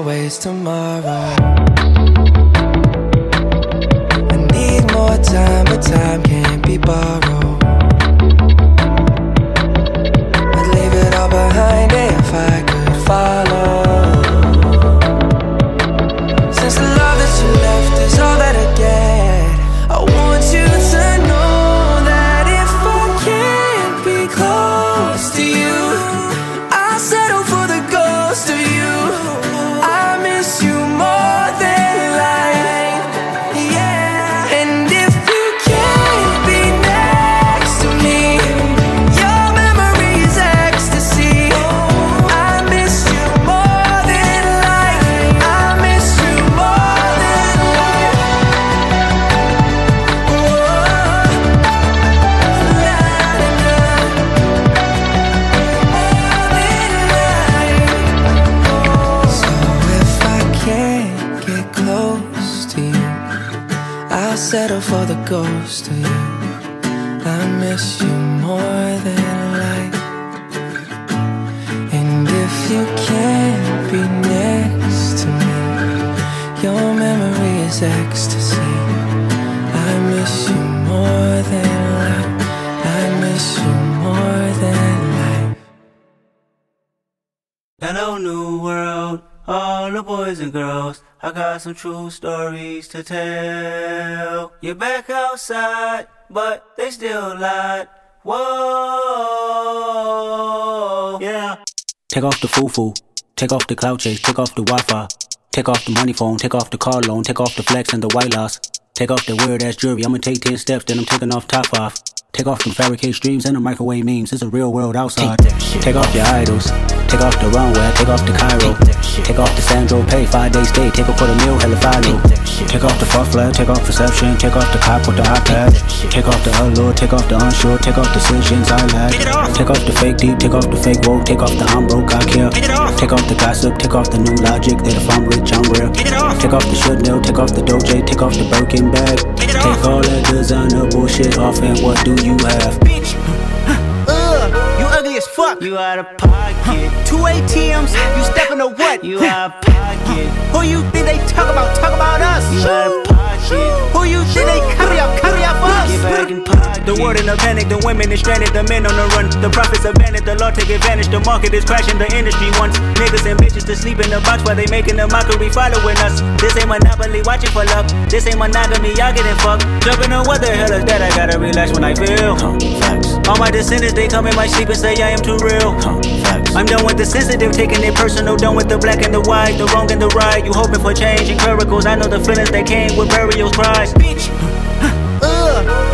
always tomorrow. I need more time, but time can't be borrowed. Ghost of you. I miss you I got some true stories to tell. You're back outside, but they still lied. Whoa, yeah. Take off the foo-foo, take off the cloud chase, take off the Wi-Fi. Take off the money phone, take off the car loan, take off the flex and the white loss. Take off the weird ass jewelry, I'ma take 10 steps, then I'm taking off top five. Take off them fabricate streams and the microwave memes, it's a real world outside. Take off your idols, take off the runway, take off the Cairo. Take off the Sandro pay, five days stay, take a quarter meal, hella final. Take off the fuck flag, take off perception, take off the cop with the iPad. Take off the allure, take off the unsure, take off decisions I lack. Take off the fake deep, take off the fake woke, take off the I'm broke, I care. Take off the gossip, take off the new logic that if I'm rich, I'm real. Take off the Chanel, take off the Doja, take off the Birkin bag. Take all that designer bullshit off, and what do you have? Bitch, Ugh, you ugly as fuck. You out of pocket, Two ATMs, you stepping to what? you out of pocket, Who you think they talk about? Talk about us. you out of pocket. Who you think they carry up? Carry up. Get back in pocket. The world in a panic, the women is stranded, the men on the run. The profits abandoned, the law take advantage. The market is crashing, the industry wants niggas and bitches to sleep in the box while they making a mockery following us. This ain't monopoly, watching for luck. This ain't monogamy, y'all getting fucked. Jumping on what the hell is that? I gotta relax when I feel. All my descendants, they come in my sleep and say I am too real. I'm done with the sensitive, taking it personal. Done with the black and the white, the wrong and the right. You hoping for change and miracles. I know the feelings that came with burials, cries. Bitch.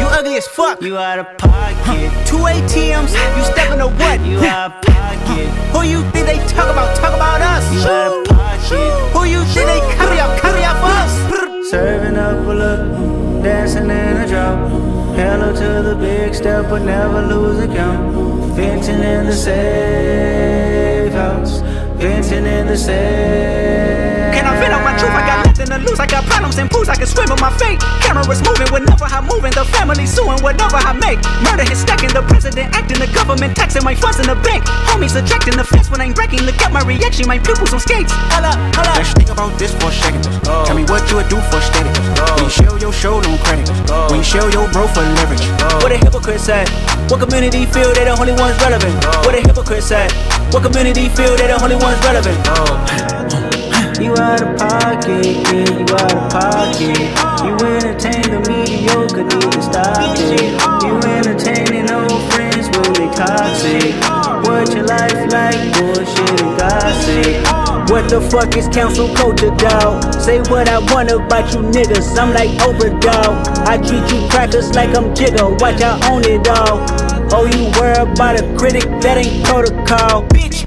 You ugly as fuck. You out of pocket. Two ATMs, you stepping to what? You out of pocket. Who you think they talk about? Talk about us. You out of pocket. Who you think they carry up? Carry up for us. Serving up a look, dancing in a drop. Hello to the big step, but never lose a count. Venting in the safe house. Venting in the safe. Can I vent out my truth? I got to lose. I got problems and pools. I can swim in my fate. Cameras moving whenever I'm moving. The family suing whatever I make. Murder is stacking. The president acting. The government taxing my funds in the bank. Homies ejecting the fence when I'm breaking. Look at my reaction. My pupils on skates. Holla, holla. Let's think about this for a second. Oh. Tell me what you would do for status. Oh. When you show your show no credit. Oh. When you show your bro for leverage. What a hypocrite said. What community feel they the only ones relevant? What a hypocrite said. What community feel they the only ones relevant? You out of pocket, yeah, you out of pocket. You entertain the mediocre, need to stop it. You entertaining old friends when they toxic. What your life like, bullshit and gossip. What the fuck is council culture, dog? Say what I want about you niggas, I'm like Oprah, dog. I treat you crackers like I'm Jigga, watch I own it all. Oh, you worry about a critic, that ain't protocol. Bitch.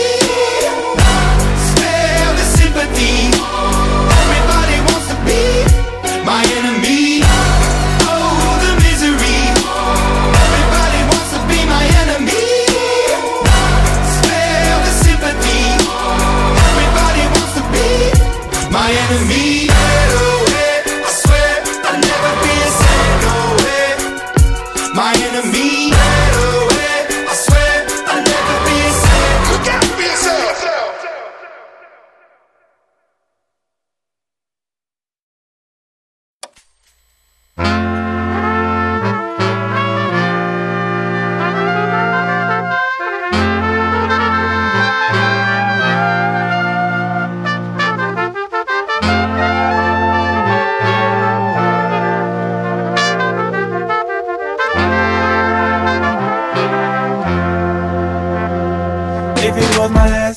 If my last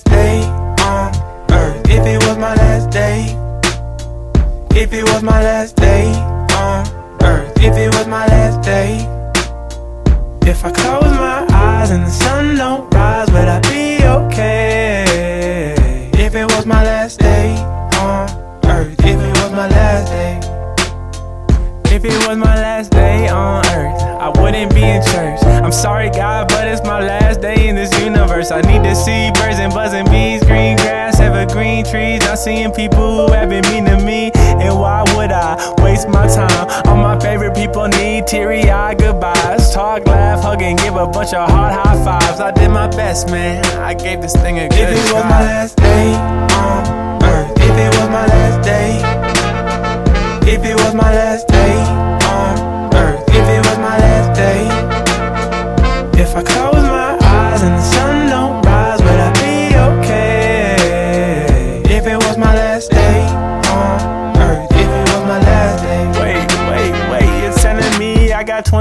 bunch of hard high fives. I did my best, man. I gave this thing a good If it was my last day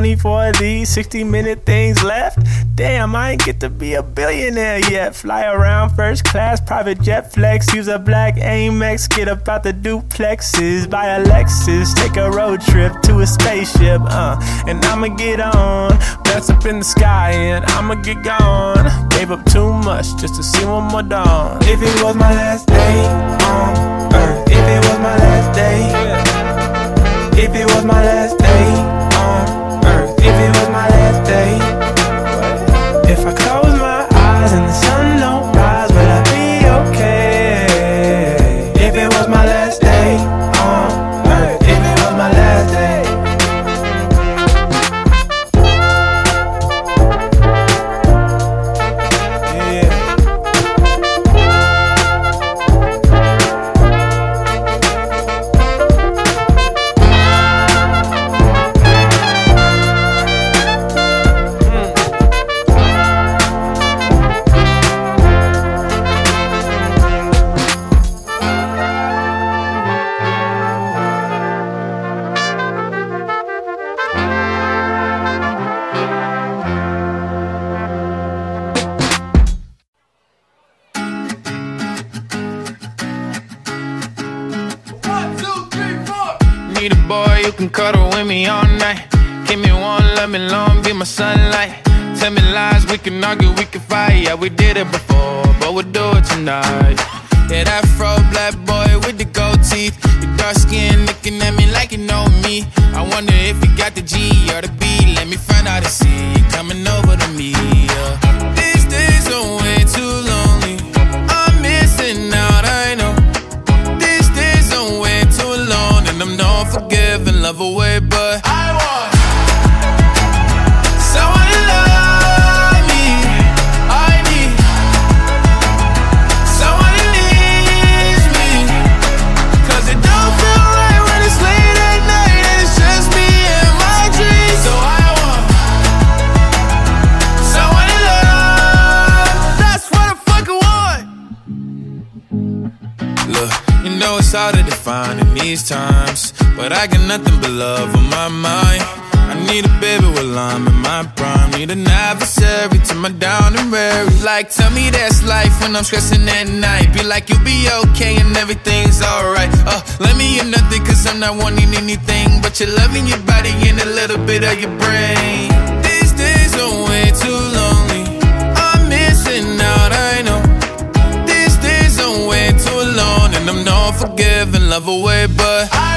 24 of these 60 minute things left? Damn, I ain't get to be a billionaire yet. Fly around first class, private jet flex. Use a black Amex, get up out the duplexes. Buy a Lexus, take a road trip to a spaceship. Uh, and I'ma get on, best up in the sky, and I'ma get gone. Gave up too much just to see one more dawn. If it was my last day on earth, if it was my last day, if it was my last If I close my eyes and the sun nothing but love on my mind. I need a baby while I'm in my prime. Need an adversary to my down and weary. Like, tell me that's life when I'm stressing at night. Be like, you'll be okay and everything's alright. Uh, let me in nothing, cause I'm not wanting anything but your loving your body and a little bit of your brain. These days are way too lonely. I'm missing out, I know. These days are way too long, and I'm not forgiving, love away, but I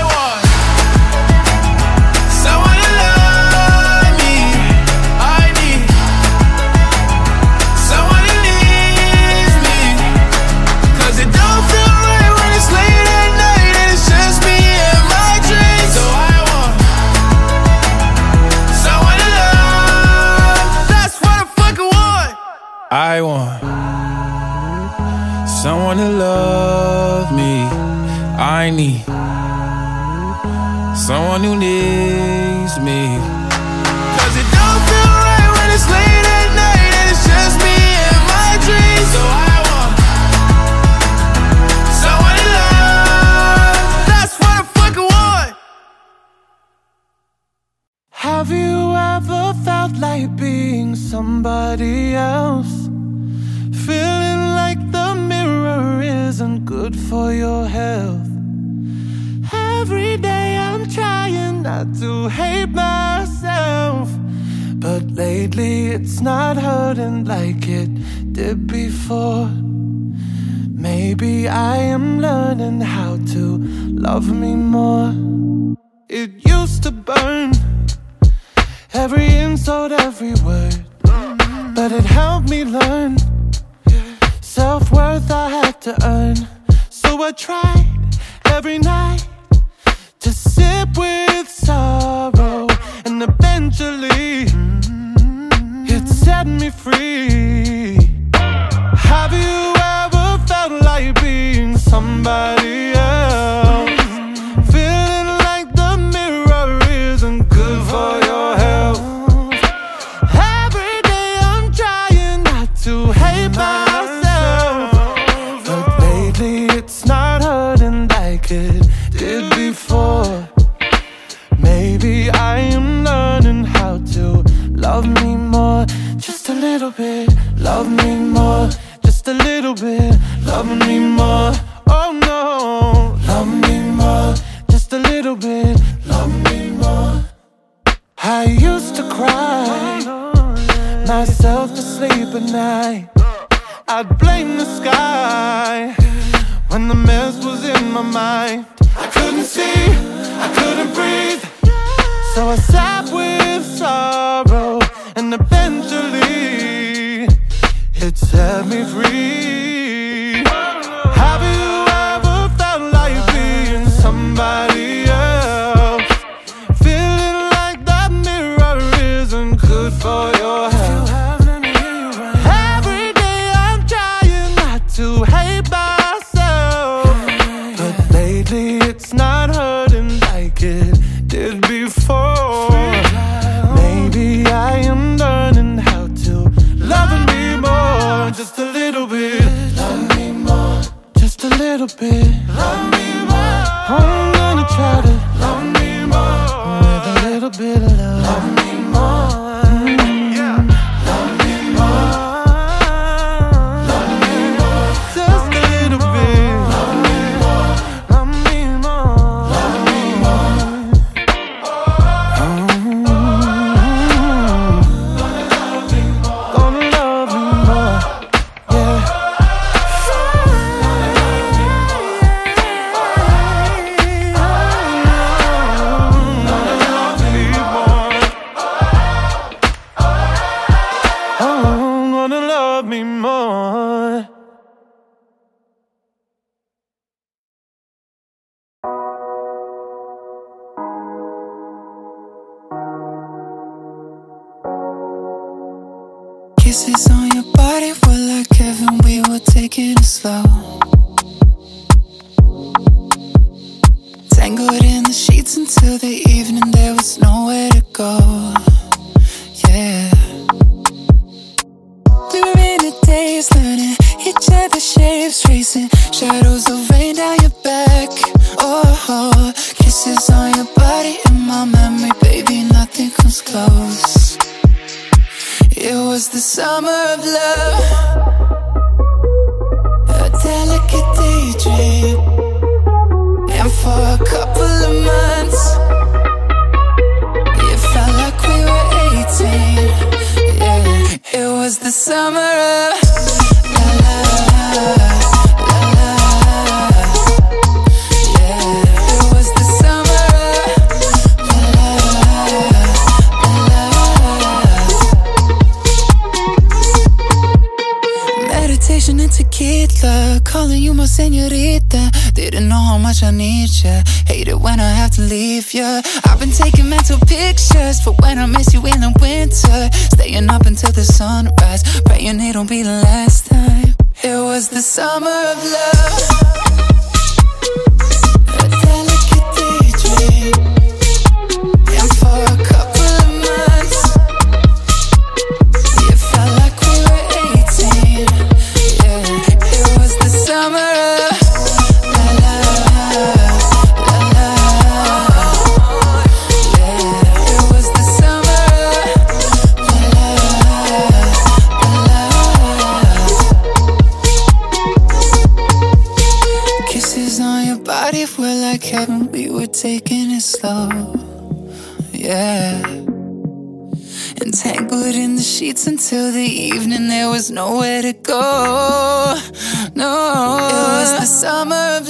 someone who needs me. Cause it don't feel right when it's late at night and it's just me and my dreams. So I want someone to love. That's what I fucking want. Have you ever felt like being somebody else? Feeling like the mirror isn't good for your health. Every day not to hate myself. But lately it's not hurting like it did before. Maybe I am learning how to love me more. It used to burn every insult, every word. But it helped me learn self worth I had to earn. So I tried every night to sip with sorrow, and eventually mm-hmm. it set me free. Have you ever felt like being somebody else? Little bit, love me more. Just a little bit, love me more. Oh no, love me more. Just a little bit, love me more. I used to cry myself to sleep at night. I'd blame the sky when the mess was in my mind. I couldn't see, I couldn't breathe. So I sat with sorrow, and eventually it set me free. Kisses on your body were like heaven, we were taking it slow. Tangled in the sheets until the Meditation and tequila, calling you my senorita. Didn't know how much I need ya. Hate it when I have to leave ya. I've been taking mental pictures for when I miss you in the winter. Staying up until the sunrise, praying it'll be the last time. It was the summer of love. Taking it slow. Yeah. Entangled in the sheets until the evening, there was nowhere to go. No, it was the summer of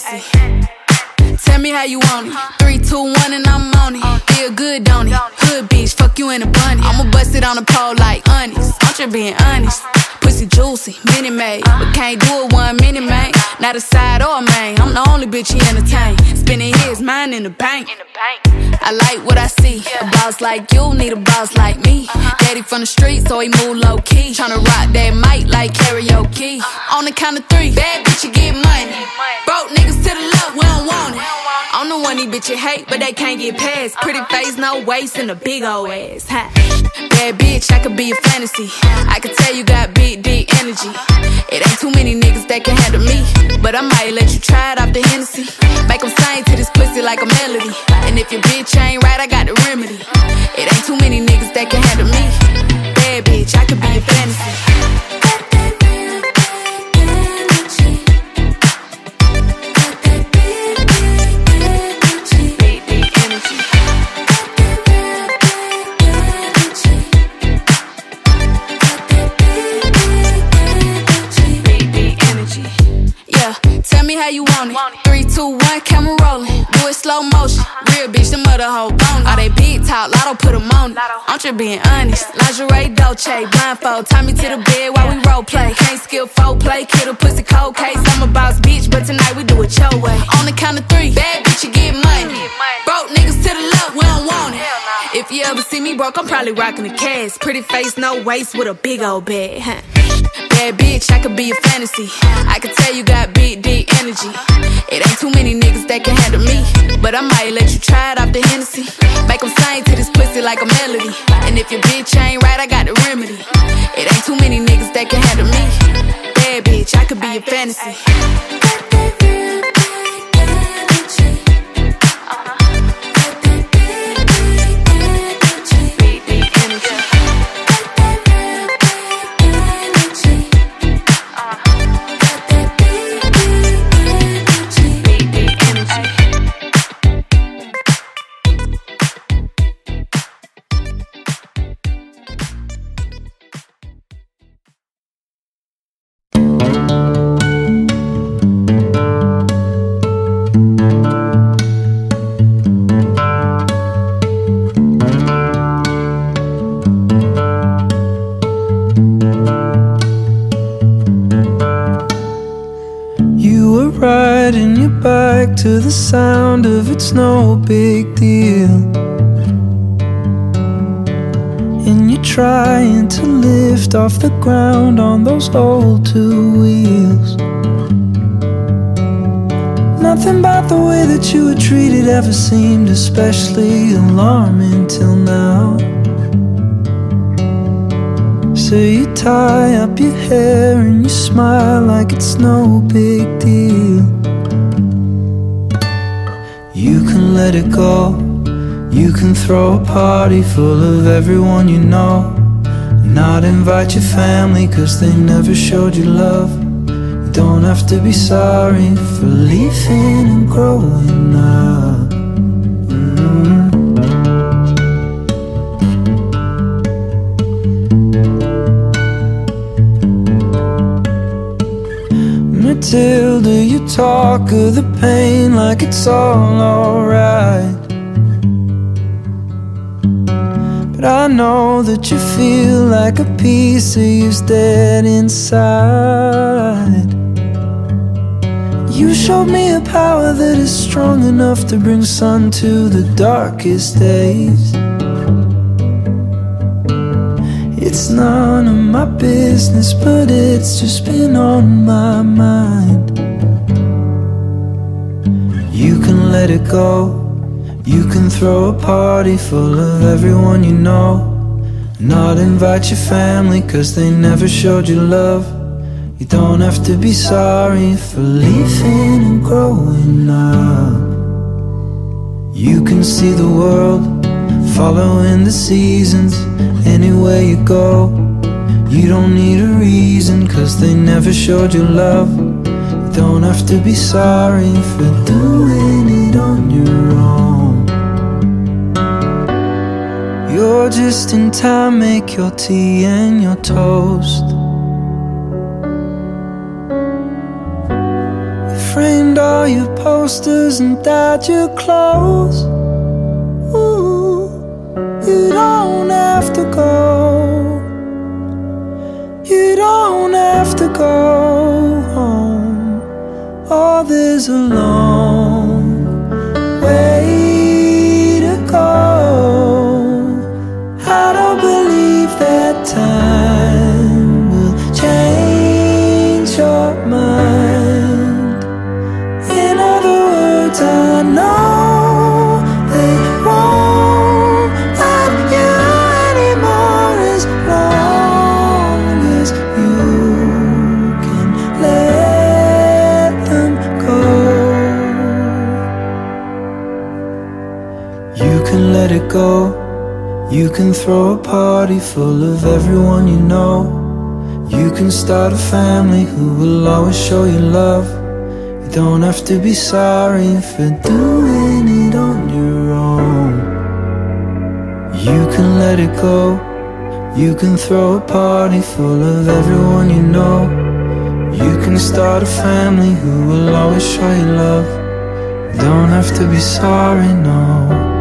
fantasy. Tell me how you want it. Three, two, one, and I'm on it. Uh. Feel good, don't it? Hood bitch, fuck you in a bunny. I'ma bust it on the pole like honest. I'm just being honest. Uh-huh. Pussy juicy, mini made. But can't do it one mini man. Not a side or a main. I'm the only bitch he entertain. Spending his mind in the bank. I like what I see. A boss like you need a boss like me. Uh-huh. Daddy from the street, so he move low key. Tryna rock that mic like karaoke. Uh-huh. On the count of three, bad bitch, you get money. Broke niggas to the left, we don't want it. I'm the one these bitches hate, but they can't get past. Pretty uh-huh. face, no waist, and a big old ass. Ha. Bad bitch, I could be a fantasy. I could tell you got big, deep energy. It ain't too many niggas that can handle me. But I might let you try it off the Hennessy. Make 'em sing to this pussy like a melody. And if your bitch ain't right, I got the remedy. It ain't too many niggas that can handle me. Bad bitch, I could be a fantasy. you want it. Three, two, one, camera rolling. Do it slow motion. Real bitch, the mother hoe bone. All they big talk, lotto put them on it. I'm just being honest. Lingerie, Dolce, blindfold. Tie me to the bed while we role play. Can't skill folk play, kid a pussy cold case. I'm a boss bitch, but tonight we do it your way. On the count of three, bad bitch, you get If you ever see me broke, I'm probably rocking a cast. Pretty face, no waist, with a big old bag. Huh? Bad bitch, I could be a fantasy. I could tell you got big, deep energy. It ain't too many niggas that can handle me. But I might let you try it off the Hennessy. Make them sing to this pussy like a melody. And if your bitch ain't right, I got the remedy. It ain't too many niggas that can handle me. Bad bitch, I could be a fantasy. Lift off the ground on those old two wheels. Nothing about the way that you were treated ever seemed especially alarming till now. So you tie up your hair and you smile like it's no big deal. You can let it go. You can throw a party full of everyone you know. Not invite your family cause they never showed you love. You don't have to be sorry for leaving and growing up. Mm. Matilda, you talk of the pain like it's all alright. But I know that you feel like a piece of you's dead inside. You showed me a power that is strong enough to bring sun to the darkest days. It's none of my business, but it's just been on my mind. You can let it go. You can throw a party full of everyone you know. Not invite your family, cause they never showed you love. You don't have to be sorry for leaving and growing up. You can see the world following the seasons anywhere you go. You don't need a reason, cause they never showed you love. You don't have to be sorry for doing it on your own. You're just in time, make your tea and your toast. You framed all your posters and dyed your clothes. Ooh, you don't have to go. You don't have to go home. All this a can throw a party full of everyone you know. You can start a family who will always show you love. You don't have to be sorry for doing it on your own. You can let it go. You can throw a party full of everyone you know. You can start a family who will always show you love. You don't have to be sorry, no.